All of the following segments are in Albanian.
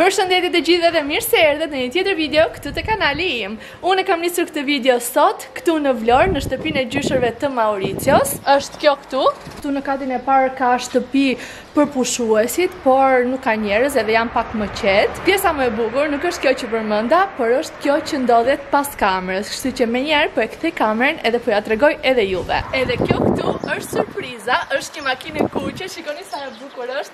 Përshëndetje të gjithëve dhe mirë se erdhët në një tjetër video këtu te kanali im. Unë e kam nisur këtë video sot këtu në Vlorë në shtëpinë e gjyshërve të Mauricios. Është kjo këtu. Këtu në katin e parë ka shtëpi për pushuesit, por nuk ka njerëz edhe jam pak më qetë. Pjesa më e bukur nuk është kjo që përmenda, por është kjo që ndodhet pas kamerës. Kështu që menjëherë po e kthej kamerën edhe po ja tregoj edhe juve. Edhe kjo këtu është surpriza, është një makinë e kuqe, shikoni sa e bukur është.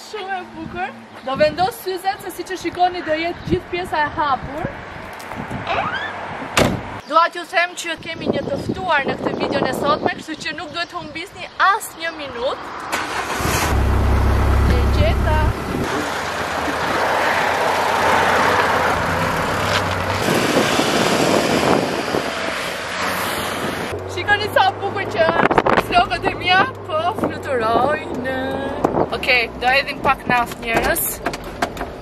Shumë e bukur. Do vendos syzet se siç e shikoni do jetë gjithë pjesa e hapur. Dua t'ju them që kemi një të ftuar në këtë videon e sotme, kështu që nuk duhet të humbisni asnjë minut. E gjeta! Shikoni sa bukur që është, flokët e mia. Po fluturojnë. Okej, okay, do hedhim pak naftë njerëz.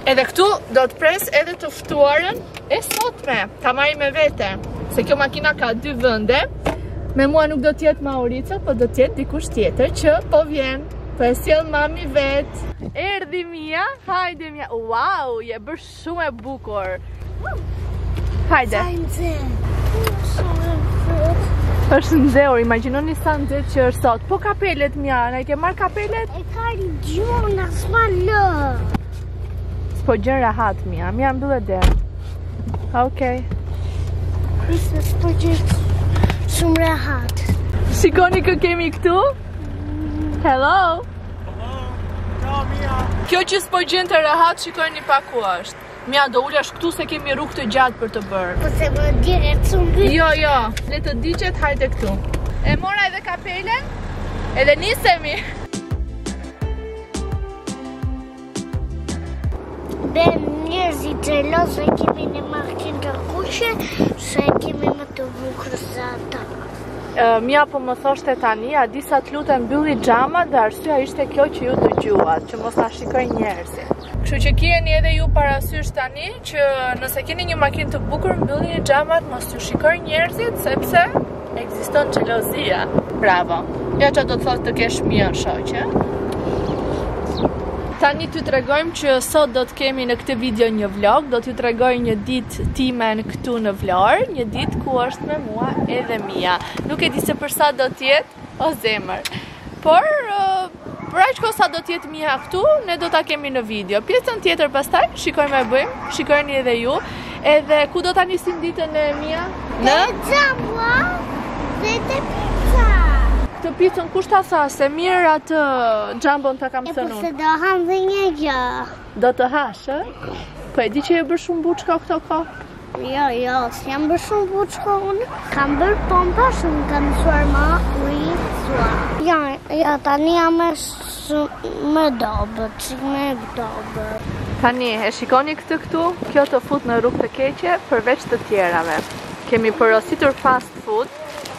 Edhe këtu do të pres edhe të ftuarën e sotme. Ta marr me vete. Se kjo makina ka dy vende. Me mua nuk do t'jetë Mauricio, po do t'jetë dikush tjetër që po vjen. Po e sjell mami vetë. Erdhi Mia, hajde Mia. Wow, je bërë Shumë e bukur. Hajde. Është nxehur, imagjinoni sa nxehtë që është sot. Po kapelet Mia, na i ke marrë kapelet? E ka i gjumë në asman lë. S'po gjen rehat Mia, Mia mbylle derën. Okej. Krisë s'po gjen shumë rehat. Shikoni kë kemi këtu? Hello. Kjo që s'po gjente rehat shikojeni pak ku është. Mia do ulesh këtu se kemi rrugë të gjatë për të bërë. Po se më djeg e cumbi. Jo, jo, le të digjet hajde këtu. E mora edhe kapelen, edhe nisemi. Bëjmë njerëzit xhelozë se kemi një makinë të kuqe, se e kemi më të bukur se ata. Mia po më thoshte tani, Adisa të lutem mbylli xhamat dhe arsyeja ishte kjo që ju dëgjuat, që mos ta shikojnë njerëzit. Kështu që kijeni edhe ju parasysh tani, që nëse keni një makinë të bukur mbyllini xhamat, mos të shikojnë njerëzit, sepse Ekziston xhelozia. Bravo. Ja çfarë do të thotë të kesh Mian shoqe. Tani t'ju tregojmë që sot do të kemi në këtë video një vlog, do t'ju tregoj një ditë timen këtu në Vlorë, një ditë ku është me mua edhe Mia. Nuk e di se për sa do t'jetë, o zemër. Por për aq kohë sa do të jetë Mia këtu, ne do ta kemi në video. Pjesën tjetër pastaj shikojmë e bëjmë, shikojeni edhe ju. Edhe ku do ta nisim ditën ne Mia? Në Xhambo dhe te pica. Këtë pizën kush ta tha se mirë atë Xhambon ta kam thënë. Po se do ham dhe një gjë. Do të hash, ë? Po e di që je bërë shumë buçko këto kohë. Jo, jo, s'jam bërë shumë buçko unë. Kam bërë pompa shumë, kam mësuar ma ujë, sua. Jo, jo, tani jam më shumë më dobët, që me dobët. Tani, e shikoni këtë këtu, kjo të fut në rrugë të keqe përveç të tjerave. Kemi porositur fast food,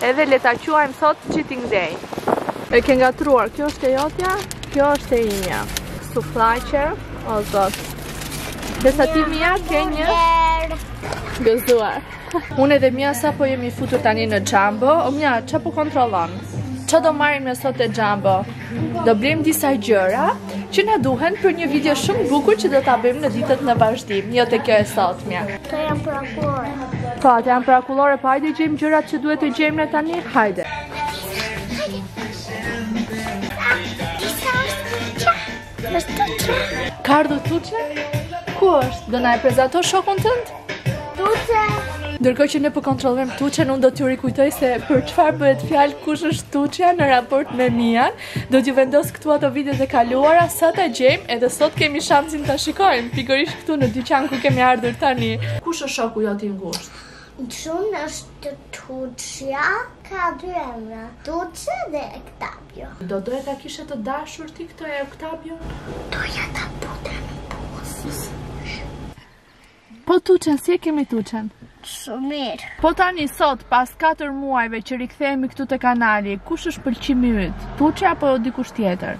edhe le ta quajmë sot cheating day. E ke ngatërruar, kjo është e jotja, kjo është e imja. Suflaqe, o zot. Dhe ti Mia ke një Gëzuar Unë edhe Mia sapo jemi futur tani në Xhambo O Mia, ça po kontrolon? Ça do marrim ne sot te Xhambo? Do blejmë disa gjëra Që na duhen për një video shumë bukur Që do ta bëjmë në ditët në vazhdim Jo te kjo e sotmja Këto janë për akullore Po, ato janë për akullore Po, hajde gjejmë gjërat që duhet të gjejmë ne tani Hajde Është Tuçe. Ka ardhur Tuçe? Ku është? Do na e prezantosh shokun tënd? Tuçe. Ndërkohë që ne po kontrollojmë Tuçen, unë do t'ju rikujtoj se për çfarë bëhet fjalë kush është Tuçja në raport me Mian. Do t'ju vendos këtu ato videot e kaluara sa ta gjejmë, edhe sot kemi shansin ta shikojmë pikërisht këtu në dyqan ku kemi ardhur tani. Kush është shoku yt i ngushtë? Çun është Tuçja, ka dy emra, Tuçe dhe Ekta. Jo. Do doja ta kishe të dashur ti këtë Ektavio? Doja ta puthja në buzë. Po Tuçen, si e kemi Tuçen? Shumë mirë. Po tani sot, pas 4 muajve që rikthehemi këtu te kanali, kush është pëlqimi yt? Tuçe apo dikush tjetër?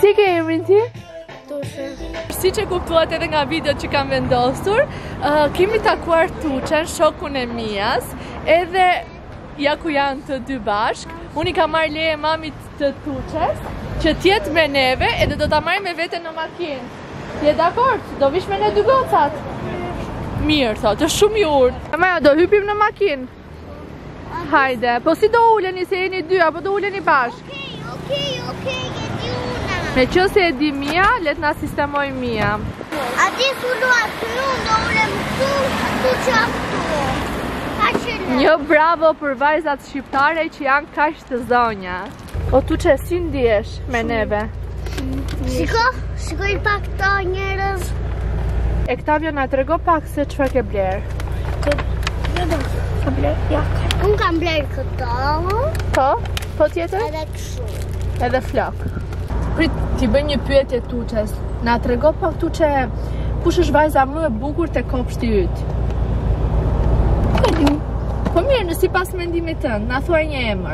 Si e ke emrin ti? Tuçe. Siç e kuptuat edhe nga videot që kam vendosur, uh, kemi takuar Tuçen, shokun e Mias, edhe ja ku janë të dy bashkë. Unë i kam marrë leje mamit të Tuçes, që të jetë me neve edhe do ta marrim me vete në makinë. Je dakord? Do vish me ne dy gocat. Mirë, thotë, është shumë i urtë. Maja, do hypim në makinë. Hajde, po si do uleni se jeni dy, apo do uleni bashkë? Ok, ok, ok, jeti una. Meqë s'e e di Mia, le të na sistemojë Mia. A ti su lu aty, unë do ulem su, tu që aftu. Një bravo për vajzat shqiptare që janë kaq të zonja. O Tuçe, si ndihesh me neve? Shiko, shiko i pak ta njerëz. Ektavio na trego pak se çfarë ke blerë. Ke blerë, ke blerë, ja. Unë kam blerë këta. Po, po tjetër? Edhe këshu. Edhe flokë. Prit, t'i bëj një pyetje Tuçes. Na trego pak Tuçe, kush është vajza më e bukur te kopshti yt? Po mirë, në sipas mendimit tënd, na thuaj një emër.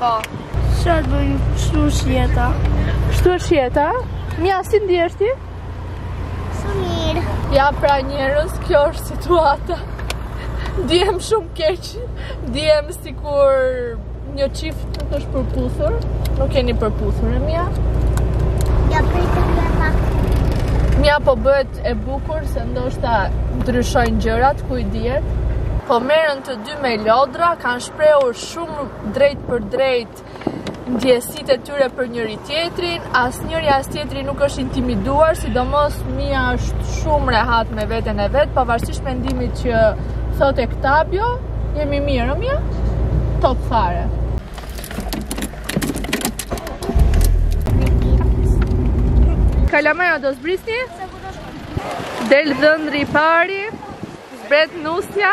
Po. Çfarë të bëjmë? Kështu është jeta. Kështu është jeta? Mia, si ndihesh ti? Shumë mirë. Ja pra njerëz, kjo është situata. Ndihem shumë keq. Ndihem sikur një çift nuk është përputhur. Nuk jeni përputhur e Mia. Ja prit pak. Mia po bëhet e bukur se ndoshta ndryshojnë gjërat, ku i dihet. Po merren të dy me lodra, kanë shprehur shumë drejtpërdrejt ndjesitë e tyre për njëri-tjetrin, as njëri as tjetri nuk është intimiduar, sidomos Mia është shumë rehat me veten e vet, pavarësisht mendimit që thotë Ektavio, jemi mirë, Mia. Top fare. Kalamaja do zbrisni? Del dhëndri i pari, zbret nusja.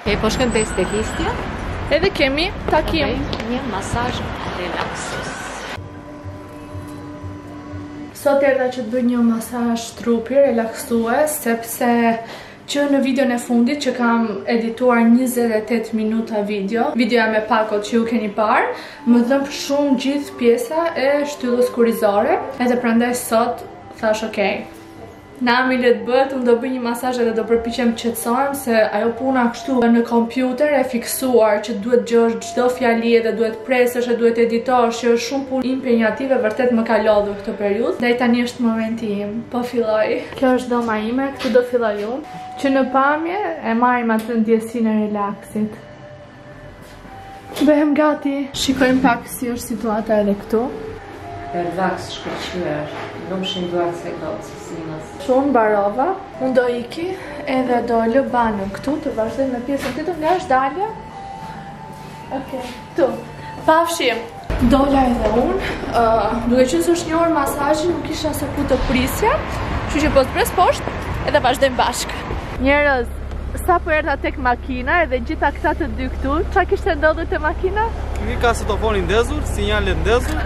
Hey po shkojmë te estetistja. Edhe kemi takim. Bëjmë një masazh relaksues. Sot erdha që të bëj një masazh trupi relaksues sepse që në videon e fundit që kam edituar 28 minuta video, videoja me pakot që ju keni parë, më dhemb shumë gjithë pjesa e shtyllës kurrizore, edhe prandaj sot thashë okej. Nami le të bëhet, unë do bëj një masazh edhe do përpiqem të qetësohem se ajo puna kështu në kompjuter e fiksuar që duhet dëgjosh çdo fjali edhe duhet presësh e duhet editosh që është shumë punë impenjative vërtet më ka lodhur këtë periudhë. Ndaj tani është momenti im. Po filloj. Kjo është dhoma ime, këtu do filloj unë. Që në pamje e marrim atë ndjesinë e relaksit. Bëhem gati. Shikojmë pak si është situata edhe këtu. Relax, shkëlqyer. Nuk shindua se gotë, si si nësë. Ça, unë mbarova. Unë do iki edhe do lë Banën këtu të vazhdojë me pjesën tjetër, nga është dalja. Oke, tu. Pafshim. Dola edhe unë, duke qenë se është një orë masazhi, nuk kisha se ku të prisja, kështu që po të pres poshtë edhe vazhdojmë bashkë. Njerëz, sapo erdha tek makina edhe i gjeta këta të dy këtu, çka kishte ndodhur te makina? Një kasetofoni ndezur, sinjalet ndezur,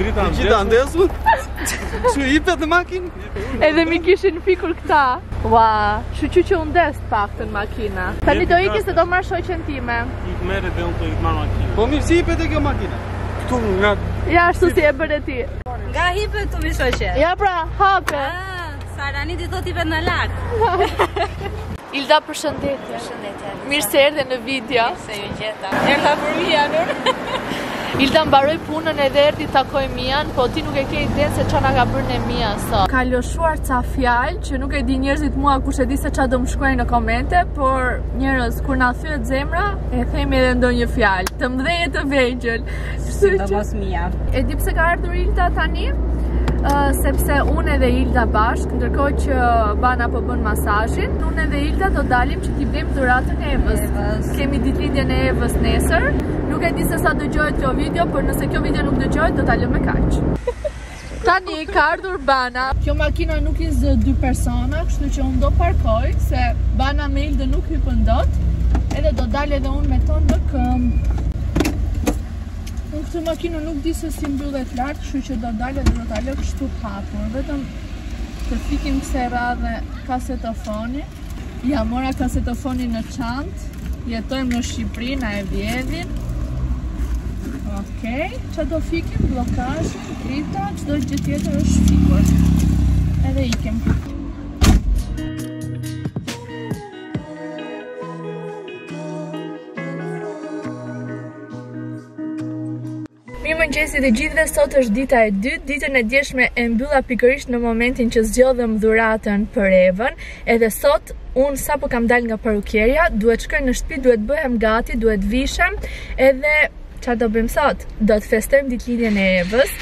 dritat ndezur. Gjitha ndezur. Kur hipët në makinë? Edhe m'i kishin fikur këta Ua, kështu që u ndez të paktën makina Tani do iki se do marr shoqen time Ik merre dhe unë të ik marr makina Po mi si hapet kjo makina? Këtu nga... Ja, ashtu si e bëre ti Nga hipën te mi shoqen? Ja pra, hape ah, Sa tani ti do hipën lart Ilda përshëndetje Mirë se erdhe në video. Mirë se ju gjeta. Erdha për Mian. Ilda mbaroi punën edhe erdhi takoi Mian, po ti nuk e ke idenë se ça na ka bërë ne Mia sot. Ka lëshuar ca fjalë që nuk e di njerëzit mua kush e di se ça do më shkruajnë në komente, por njerëz kur na thyhet zemra e themi edhe ndonjë fjalë, të mëdhenj e të vegjël. Sepse do mos Mia. E di pse ka ardhur Ilda tani? Uh, sepse unë edhe Ilda bashkë, ndërkohë që Bana po bën masazhin, unë edhe Ilda do dalim që t'i blejmë dhuratën e Evës. Evës. Kemi ditëlindjen e Evës nesër. Nuk e di se sa dëgjohet kjo video, por nëse kjo video nuk dëgjohet, do ta lëmë me kaq. Tani ka ardhur Bana. Kjo makina nuk i zë dy persona, kështu që unë do parkoj se Bana me Ildën nuk hipin dot. Edhe do dal edhe unë me ton në këmbë. Unë këtë makinë nuk di se si mbyllet lart, kështu që do dal edhe do ta lë kështu hapur. Vetëm të fikim këtë edhe kasetofonin. Ja mora kasetofonin në çantë. Jetojmë në Shqipëri, na e vjedhin. Okej, okay. ça do fikim bllokazh? Drita, çdo gjë tjetër është fikur. Edhe ikim. Mirëmëngjesi të gjithëve, sot është dita e dytë, ditën e djeshme e mbylla pikërisht në momentin që zgjodhëm dhuratën për Evën, edhe sot unë sapo kam dalë nga parukjerja, duhet shkoj në shtëpi, duhet bëhem gati, duhet vishem, edhe Ça do bëjmë sot? Do të festojmë ditëlindjen e Evës,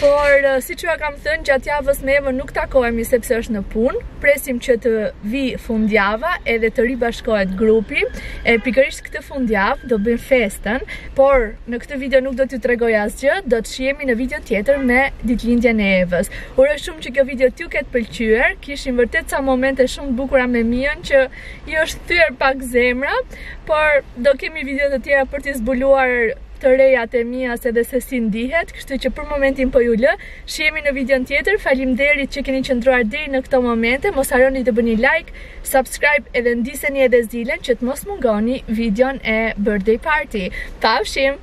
por eh, siç e kam thënë gjatë javës me Evën nuk takohemi sepse është në punë, presim që të vijë fundjava edhe të ribashkohet grupi, e pikërisht këtë fundjavë do bëjmë festën, por në këtë video nuk do t'ju tregoj asgjë, do të shihemi në video tjetër me ditëlindjen e Evës. Uroj shumë që kjo video t'ju ketë pëlqyer, kishim vërtet ca momente shumë të bukura me Mian që I është thyer pak zemra, por do kemi video të tjera për t'i zbuluar të rejat e Mias edhe se si ndihet, kështu që për momentin po ju lë, shihemi në videon tjetër, faleminderit që keni qëndruar deri në këto momente, mos harroni të bëni like, subscribe edhe ndizeni edhe zilen që të mos mungoni videon e birthday party. Pafshim!